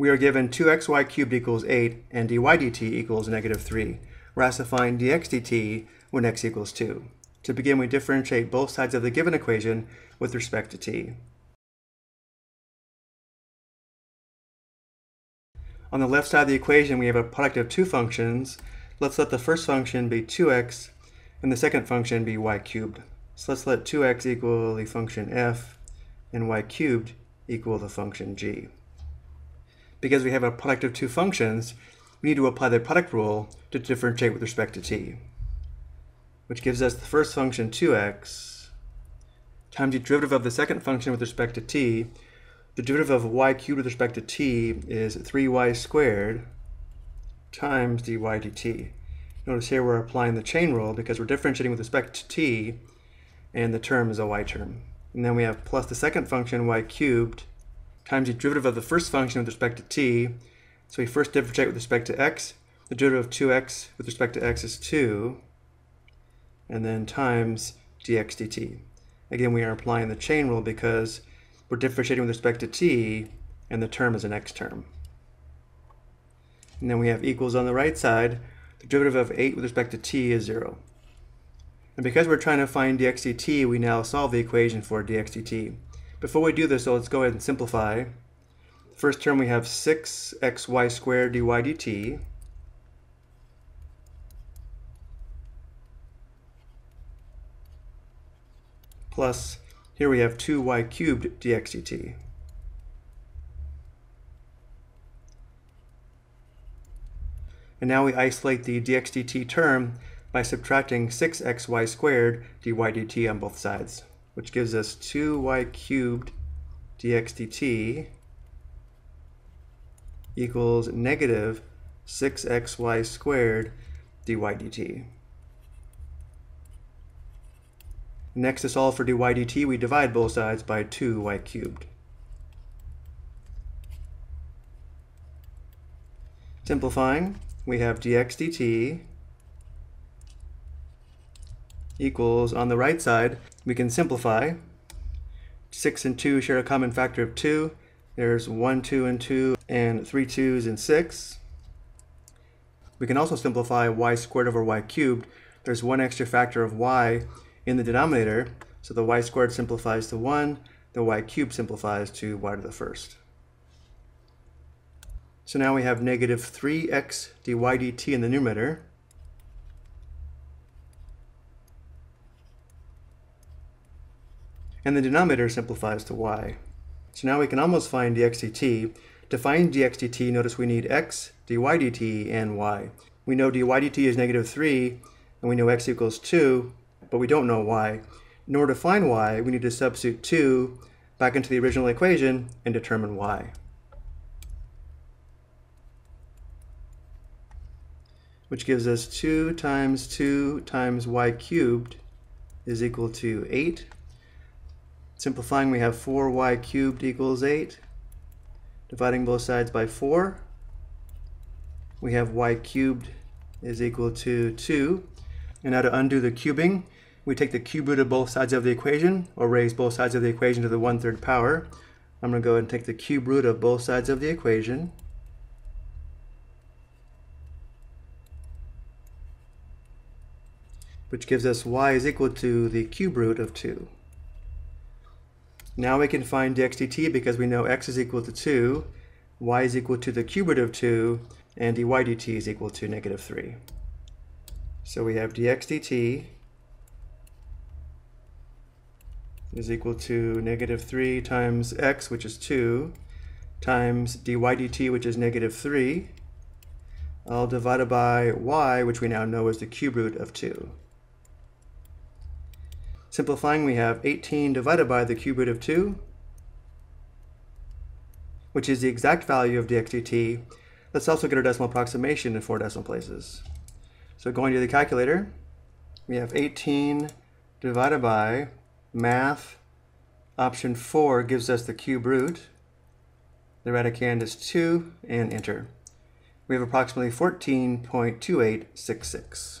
We are given 2xy cubed equals 8 and dy dt equals negative 3. We're asked to find dx dt when x equals 2. To begin, we differentiate both sides of the given equation with respect to t. On the left side of the equation, we have a product of two functions. Let's let the first function be 2x and the second function be y cubed. So let's let 2x equal the function f and y cubed equal the function g because we have a product of two functions, we need to apply the product rule to differentiate with respect to t, which gives us the first function 2x times the derivative of the second function with respect to t. The derivative of y cubed with respect to t is 3y squared times dy dt. Notice here we're applying the chain rule because we're differentiating with respect to t, and the term is a y term. And then we have plus the second function y cubed times the derivative of the first function with respect to t. So we first differentiate with respect to x. The derivative of 2x with respect to x is 2. And then times dx dt. Again, we are applying the chain rule because we're differentiating with respect to t, and the term is an x term. And then we have equals on the right side. The derivative of 8 with respect to t is 0. And because we're trying to find dx dt, we now solve the equation for dx dt. Before we do this, so let's go ahead and simplify. First term we have 6xy squared dy dt. Plus, here we have 2y cubed dx dt. And now we isolate the dx dt term by subtracting 6xy squared dy dt on both sides which gives us 2y cubed dx dt equals negative 6xy squared dy dt. Next to solve for dy dt, we divide both sides by 2y cubed. Simplifying, we have dx dt equals, on the right side, we can simplify. 6 and 2 share a common factor of 2. There's 1, 2, and 2, and 3 2s and 6. We can also simplify y squared over y cubed. There's one extra factor of y in the denominator, so the y squared simplifies to 1, the y cubed simplifies to y to the first. So now we have negative 3x dy dt in the numerator, and the denominator simplifies to y. So now we can almost find dx dt. To find dx dt, notice we need x, dy dt, and y. We know dy dt is negative 3, and we know x equals 2, but we don't know y. In order to find y, we need to substitute 2 back into the original equation and determine y. Which gives us 2 times 2 times y cubed is equal to 8 Simplifying, we have 4y cubed equals 8. Dividing both sides by 4, we have y cubed is equal to 2. And now to undo the cubing, we take the cube root of both sides of the equation, or raise both sides of the equation to the 1 3rd power. I'm going to go ahead and take the cube root of both sides of the equation. which gives us y is equal to the cube root of 2. Now we can find dx dt because we know x is equal to 2, y is equal to the cube root of 2, and dy dt is equal to negative 3. So we have dx dt is equal to negative 3 times x, which is 2, times dy dt, which is negative 3, all divided by y, which we now know is the cube root of 2. Simplifying, we have 18 divided by the cube root of 2, which is the exact value of dx dt. Let's also get our decimal approximation in four decimal places. So going to the calculator, we have 18 divided by math. Option 4 gives us the cube root. The radicand is 2, and enter. We have approximately 14.2866.